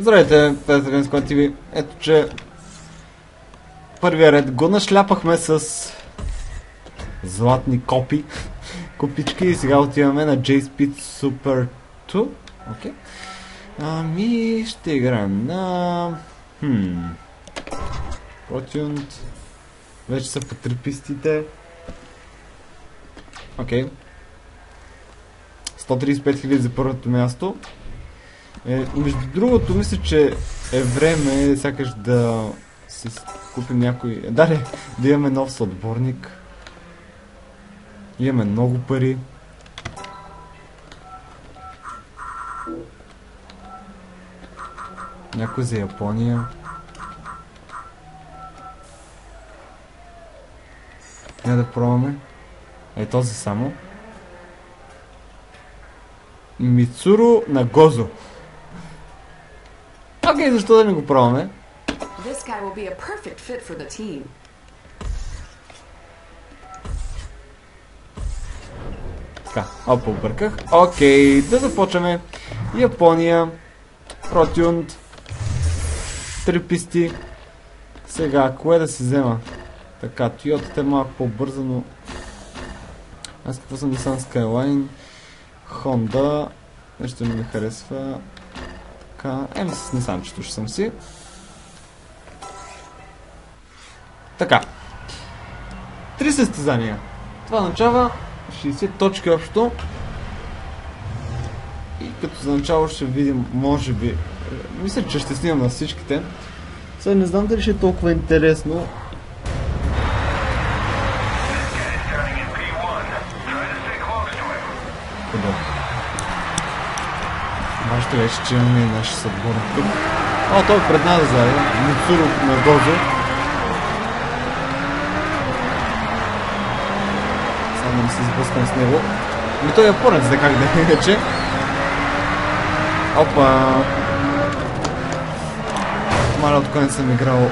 Здравейте, на Squad TV. Ето, че първия ред го нашляпахме с златни копи, копички и сега отиваме на J-Speed Super 2. Окей. Ами, ще играем на... Хм... Протюнт. Вече са по три. Окей. 135 000 за първото място. Е, между другото, мисля, че е време сякаш да си купим някой... Дале, да имаме нов съотборник. Имаме много пари. Някой за Япония. Не да пробваме. Е този само. Мицуро на Окей, защо да не го пробваме? This guy will be a perfect fit for the team. Така, опа, обърках. Окей, да започваме. Япония, Протюнд, три писти. Сега, кое да си взема? Така, Toyota е малко по-бърза, но... Аз какво съм Nissan Skyline, Honda, нещо ми не харесва. Така, еми с Nissan ще съм си. Така. Три състезания. Това означава 60 точки общо. И като за начало ще видим, може би, е, мисля, че ще снимам на всичките. Сега не знам дали ще е толкова интересно. Вече, че имаме и наши съотборник тук. О, той е пред нас заедно. Мицуро на Дозо. Само да не се сблъскам с него. Но той е японец, да как да е иначе. Опа! Маля, от не съм играл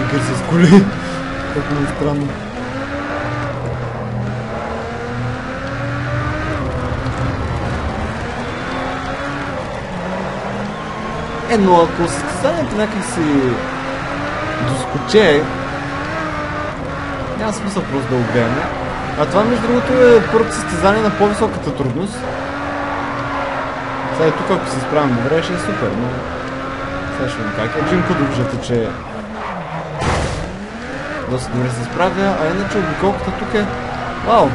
игри с коли. Ми е странно. Но ако състезанието някак си доскоче, няма смисъл просто да гледаме. А това между другото е първото състезание на по-високата трудност. Сега тук ако се справим добре ще е супер, но сега ще видим как е. Джим Кудо виждате, че доста добре се справя, а иначе обиколката тук е... Вау!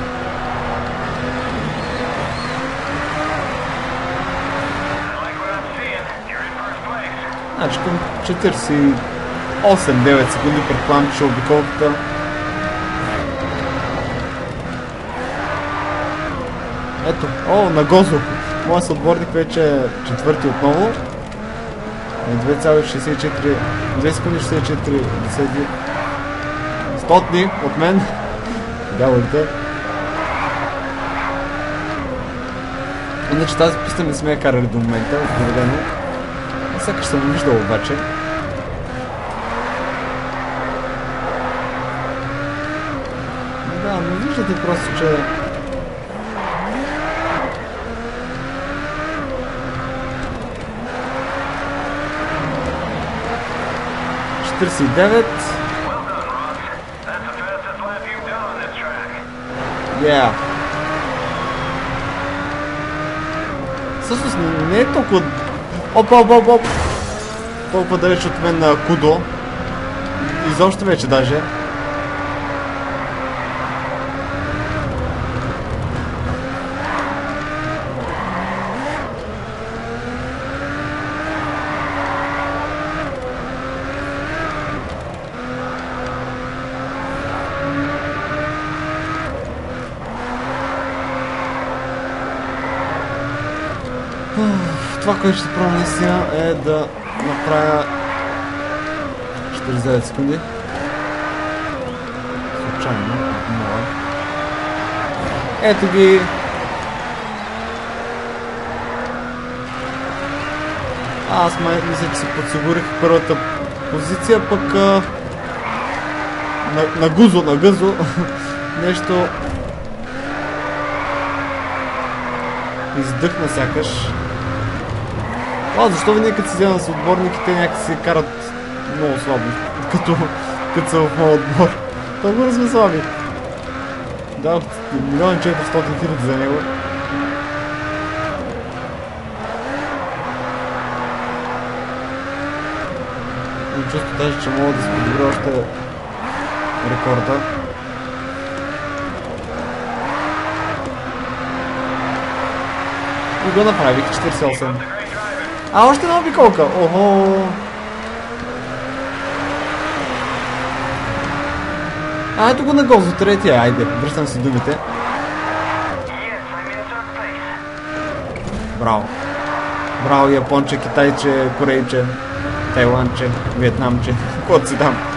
Значи към 48-9 секунди предполагам, че обиколката Ето, о, на Гозо. Моят съотборник вече е четвърти отново. На 2,64 2 секунди 64 десети. Стотни от мен. Дяволите. Иначе тази писта не сме я карали до момента, определено. Сякаш съм виждал обаче. Да, но виждате просто, че 49. Yeah. Всъщност не е толкова... Опа, опа, опа, оп. Толкова далеч от мен на Кудо. Изобщо вече даже. Това, което ще правя наистина е да направя 49 секунди. Случайно, моля. Ето ги. Аз май мисля, че се подсигурих първата позиция, пък а, на, на гузо, на гъзо нещо издъхна сякаш. А, защо винаги като взема с отборники, те някак се карат много слабо, като, като са в моят отбор. Толкова сме слаби. Да, милион 400 хиляди за него. Имам чувство даже, че мога да се подобря още рекорда. И го направих 48. А, още една обиколка! Охо! А, ето го на гол за третия. Айде, връщам си думите. Браво. Браво, японче, китайче, корейче, тайландче, вьетнамче. Кот си там.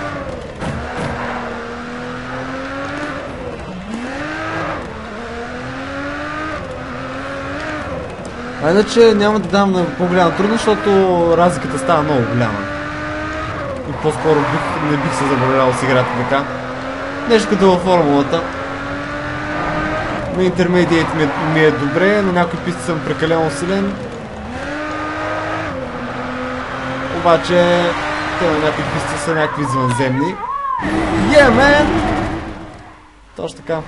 А иначе няма да дам на по-голяма трудност, защото разликата става много голяма. И по-скоро не бих се забавлявал с играта така. Нещо като във формулата. На интермедиейт ми, е- ми е добре, на някои писти съм прекалено силен. Обаче, те на някои писти са някакви извънземни. Yeah, man! Точно така.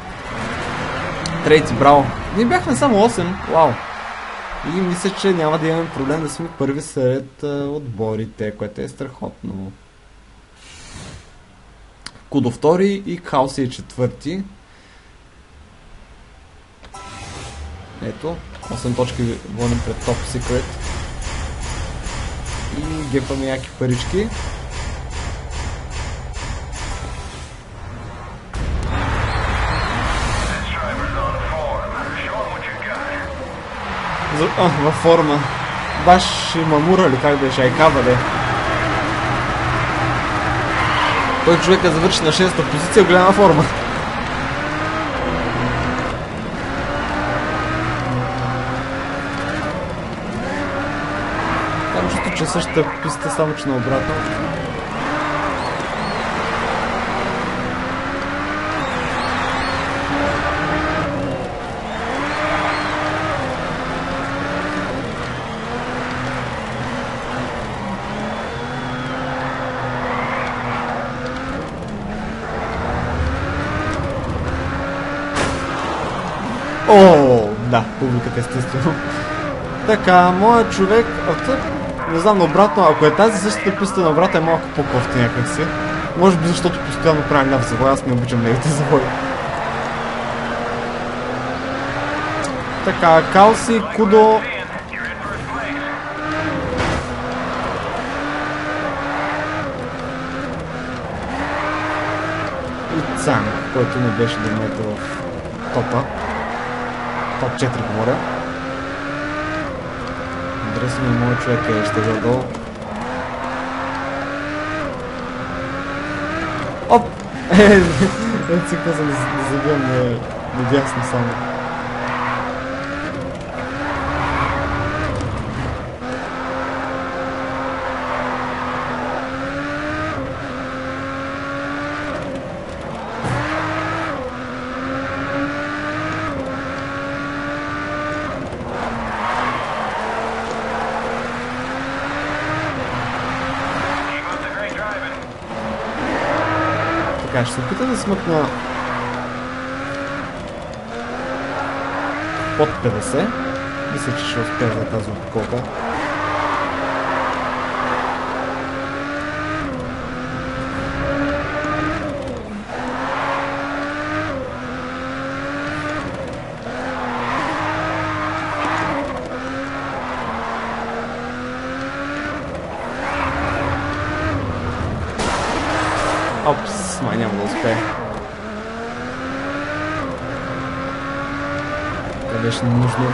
Трети, браво. Ние бяхме само 8. Вау. И мисля, че няма да имаме проблем да сме първи сред отборите, което е страхотно. Кудо втори и Кауси е четвърти. Ето, 8 точки водим пред Топ Secret. И гепаме яки парички. Във форма. Баш Мамура ли как беше? Айкава де. Той човек е завърши на 6-та позиция голяма форма. Там чувство, че същата писта, само че наобратно. О, да, публиката естествено. Така, моят човек, не знам, обратно, ако е тази същата писта на обратно е малко по-кофти някакси. Може би защото постоянно правим ляв завой, аз не обичам левите завои. Така, Калси, Кудо... И Цан, който не беше до момента в топа. Топ 4 говоря. Интересно ми моят човек е ще е долу. Оп! Е, казвам да забивам на, надясно само. Така, ще се опитам да смъкна под 50. Мисля, че ще успея за тази обиколка. Опс, май няма да успее. Това беше нужно.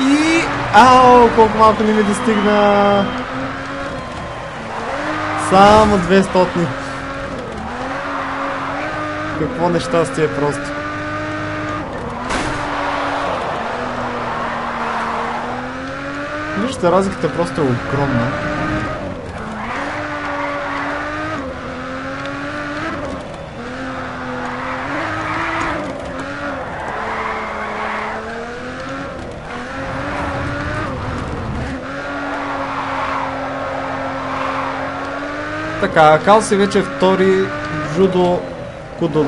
И... Ау, колко малко не ми достигна. Само 200. Какво нещастие просто. Вижте, разликата просто е огромна. Така, Калси вече втори, Джудо, Кудо,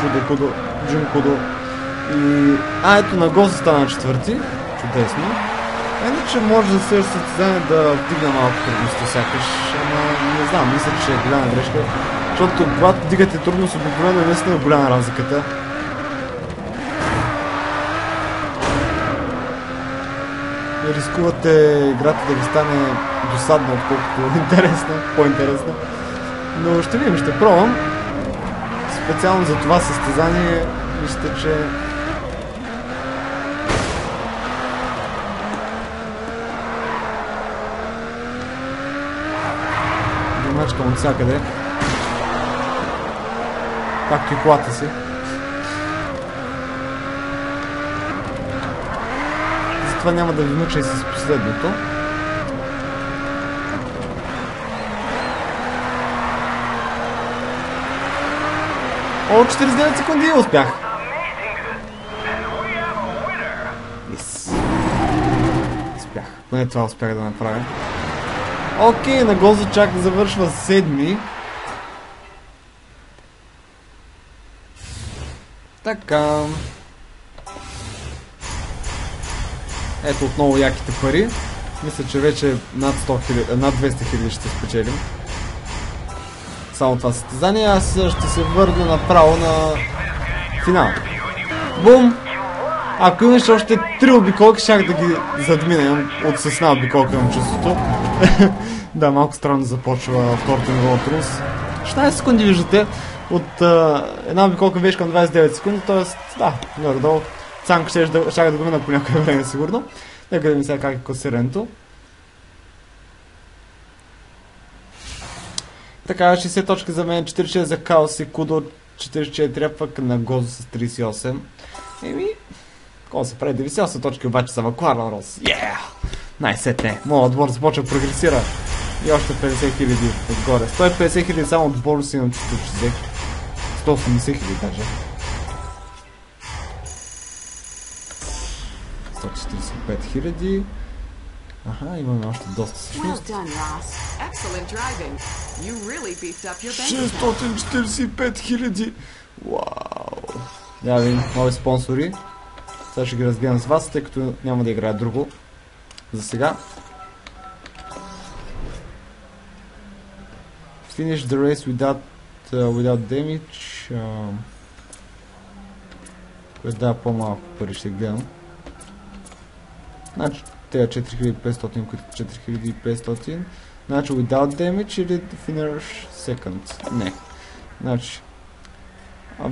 Джудо, Кудо, Джун Кудо. И... А, ето на Гос стана четвърти. Чудесно. Иначе може за следващото състезание да вдигна малко трудността сякаш, ама не знам, мисля, че е голяма грешка. Защото когато вдигате трудност, обикновено е голяма разликата. Рискувате играта да ви стане досадна, отколкото интересна, по-интересна. Но ще видим, ще пробвам. Специално за това състезание, мисля, че Мачкам от всякъде. Както и колата си. Затова няма да ви мъча и с последното. О, 49 секунди успях. Yes. Успях. Поне това успях да направя. Окей, на Гозо чак завършва седми. Така. Ето отново яките пари. Мисля, че вече над, 100 хиляди, над 200 хиляди ще спечелим. Само това състезание. Аз ще се върна направо на финал. Бум! Ако имаш още три обиколки, щях да ги задмина. От с една обиколка имам чувството. да, малко странно започва второто ниво от Рус. 16 секунди виждате. От а, една обиколка беше към 29 секунди, т.е. да, горе-долу. Цанка ще да, ще да го мина по някое време сигурно. Нека да видим сега как е класирането. Така, 60 точки за мен, 46 за Каос и Кудо, 44, пък на Гозо с 38. Еми, какво се прави? 98 точки обаче за Вакуарна Рос. Yeah! Най-сетне. Моят отбор започва да прогресира. И още 50 хиляди отгоре. 150 хиляди само отбор си имам чувство, че взех. 180 хиляди даже. 145 хиляди. Аха, имаме още доста всъщност. account. 645 хиляди! Вау! Да, видим, нови спонсори. Сега ще ги разгледам с вас, тъй като няма да играя друго. За сега. Finish the race without, uh, without damage. Uh, което дава по-малко пари, ще гледам. Значи, тези 4500, които 4500. Значи, without damage или finish second? Не. Значи, а,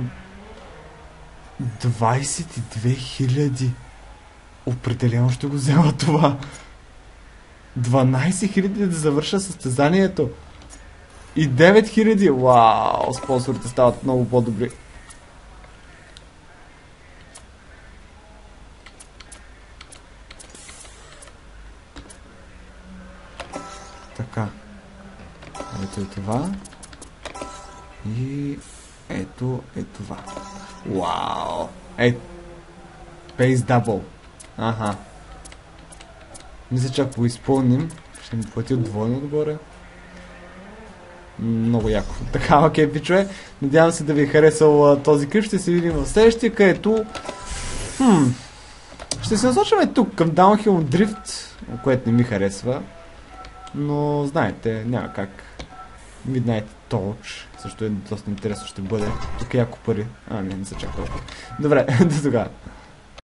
22 000. Определено ще го взема това. 12 000 да завърша състезанието. И 9 000. Вау, спонсорите стават много по-добри. Е това. Вау! Е, Pace Double. Аха. Мисля, че ако изпълним, ще ми плати двойно отгоре. Много яко. Така, окей, пичове. Надявам се да ви е харесал а, този клип. Ще се видим в следващия, където... Хм... Ще се насочваме тук, към Downhill Drift, което не ми харесва. Но, знаете, няма как. Midnight Torch също е доста интересно ще бъде. Тук е яко пари. А, не, не са чак толкова. Добре, до тогава.